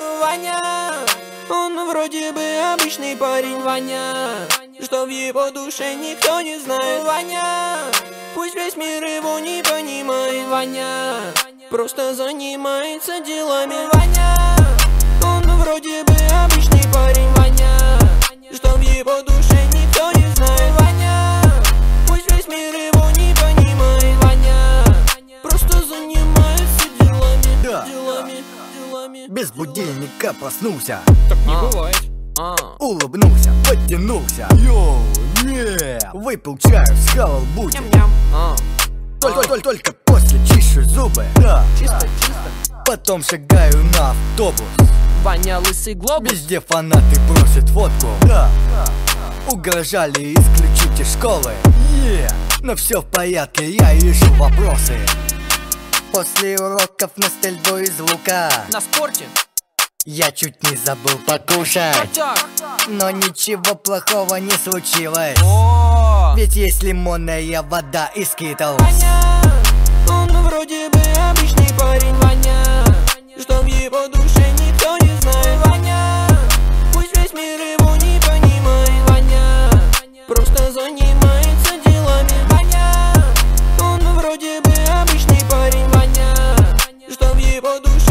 Ваня Он вроде бы обычный парень Ваня. Что в его душе никто не знает Ваня. Пусть весь мир его не понимает Ваня. Просто занимается делами Ваня. Он вроде бы Без будильника проснулся. Так не А. бывает. Улыбнулся, подтянулся Йоу, не. Выпил чаю, схавал бутик Ням-ням. А, Только, только, только после чищу зубы. Да. Чисто, чисто. Потом шагаю на автобус. Ваня лысый глобус. Везде фанаты просят фотку Да. Угрожали исключить из школы. Yeah. Но все в порядке, я ищу вопросы После уроков на стрельбу из лука. На спорте? Я чуть не забыл покушать. Но ничего плохого не случилось. Ведь есть лимонная вода и скитл Ваня todos.